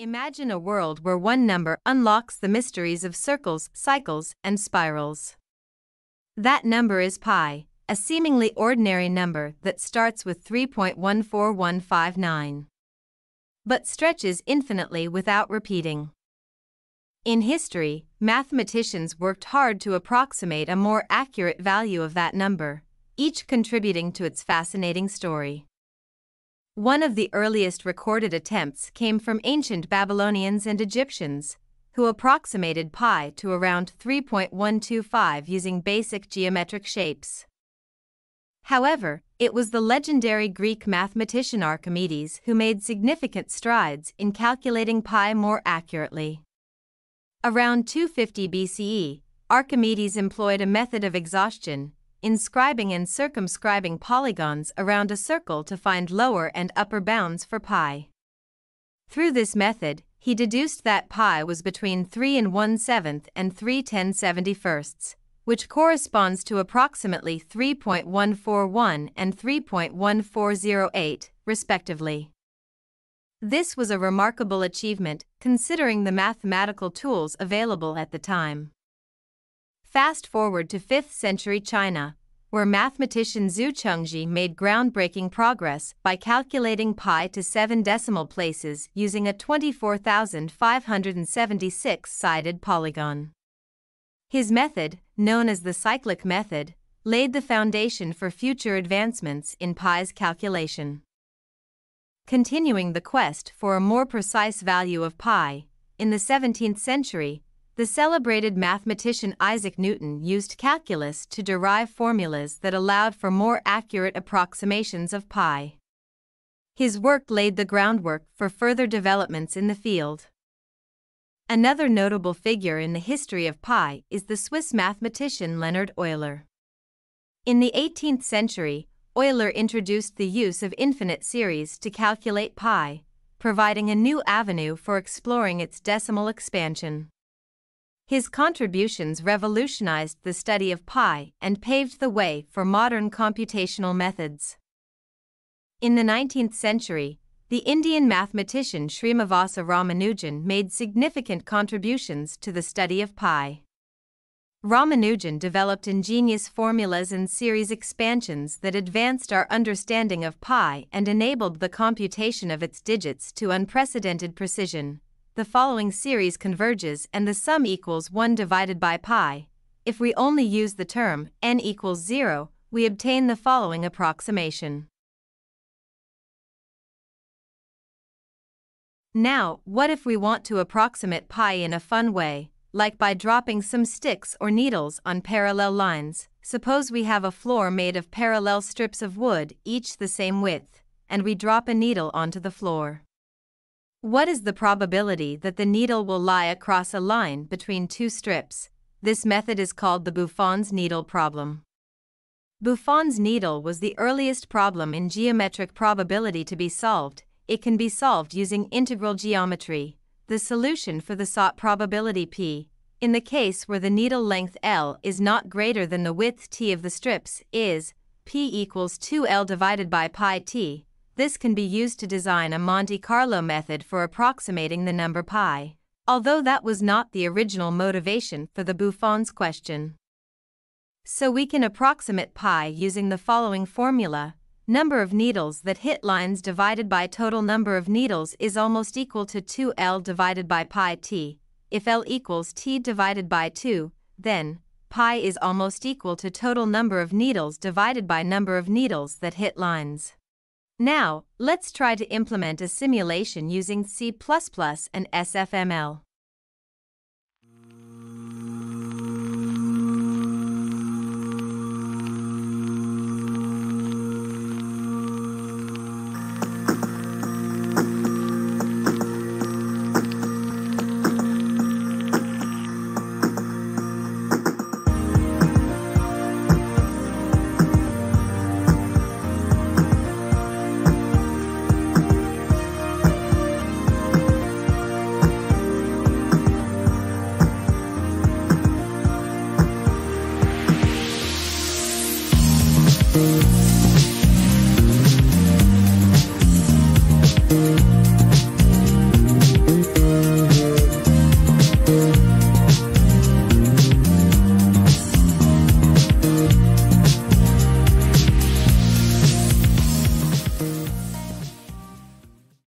Imagine a world where one number unlocks the mysteries of circles, cycles, and spirals. That number is pi, a seemingly ordinary number that starts with 3.14159, but stretches infinitely without repeating. In history, mathematicians worked hard to approximate a more accurate value of that number, each contributing to its fascinating story. One of the earliest recorded attempts came from ancient Babylonians and Egyptians, who approximated pi to around 3.125 using basic geometric shapes. However, it was the legendary Greek mathematician Archimedes who made significant strides in calculating pi more accurately. Around 250 BCE, Archimedes employed a method of exhaustion inscribing and circumscribing polygons around a circle to find lower and upper bounds for pi. Through this method, he deduced that pi was between 3 and 1 7th and 3 10 71sts, which corresponds to approximately 3.141 and 3.1408, respectively. This was a remarkable achievement considering the mathematical tools available at the time. Fast forward to 5th century China, where mathematician Zu Chongzhi made groundbreaking progress by calculating pi to seven decimal places using a 24,576 sided polygon. His method, known as the cyclic method, laid the foundation for future advancements in pi's calculation. Continuing the quest for a more precise value of pi, in the 17th century, the celebrated mathematician Isaac Newton used calculus to derive formulas that allowed for more accurate approximations of pi. His work laid the groundwork for further developments in the field. Another notable figure in the history of pi is the Swiss mathematician Leonhard Euler. In the 18th century, Euler introduced the use of infinite series to calculate pi, providing a new avenue for exploring its decimal expansion. His contributions revolutionized the study of pi and paved the way for modern computational methods. In the 19th century, the Indian mathematician Srinivasa Ramanujan made significant contributions to the study of pi. Ramanujan developed ingenious formulas and series expansions that advanced our understanding of pi and enabled the computation of its digits to unprecedented precision the following series converges and the sum equals 1 divided by pi. If we only use the term n equals 0, we obtain the following approximation. Now, what if we want to approximate pi in a fun way, like by dropping some sticks or needles on parallel lines? Suppose we have a floor made of parallel strips of wood, each the same width, and we drop a needle onto the floor. What is the probability that the needle will lie across a line between two strips? This method is called the Buffon's needle problem. Buffon's needle was the earliest problem in geometric probability to be solved. It can be solved using integral geometry. The solution for the sought probability p, in the case where the needle length L is not greater than the width t of the strips, is p equals 2L divided by pi t, this can be used to design a Monte Carlo method for approximating the number pi, although that was not the original motivation for the Buffon's question. So we can approximate pi using the following formula. Number of needles that hit lines divided by total number of needles is almost equal to 2L divided by pi t. If L equals t divided by 2, then pi is almost equal to total number of needles divided by number of needles that hit lines. Now, let's try to implement a simulation using C++ and SFML.